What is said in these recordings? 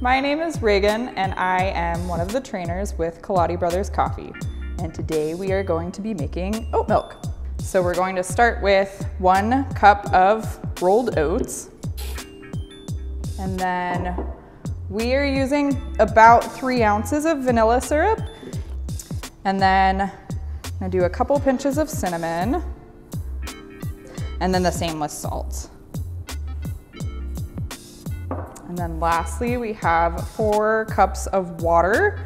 My name is Reagan and I am one of the trainers with Kaladi Brothers Coffee. And today we are going to be making oat milk. So we're going to start with one cup of rolled oats. And then we are using about three ounces of vanilla syrup. And then I'm gonna do a couple pinches of cinnamon. And then the same with salt. And then lastly, we have four cups of water.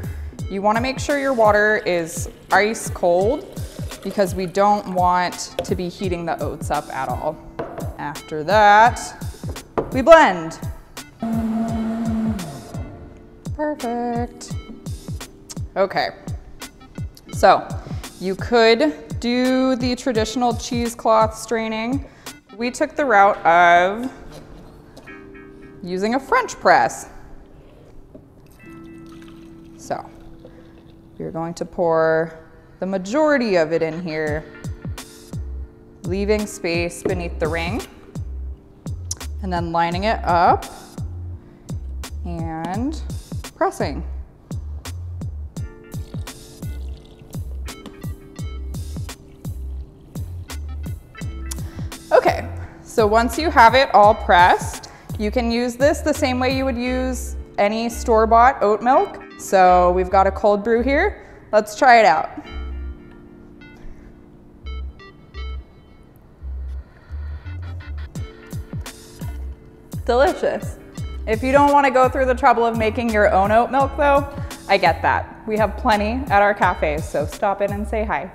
You wanna make sure your water is ice cold because we don't want to be heating the oats up at all. After that, we blend. Perfect. Okay, so you could do the traditional cheesecloth straining. We took the route of using a French press. So we're going to pour the majority of it in here, leaving space beneath the ring, and then lining it up and pressing. Okay, so once you have it all pressed, you can use this the same way you would use any store-bought oat milk. So we've got a cold brew here. Let's try it out. Delicious. If you don't want to go through the trouble of making your own oat milk though, I get that. We have plenty at our cafes, so stop in and say hi.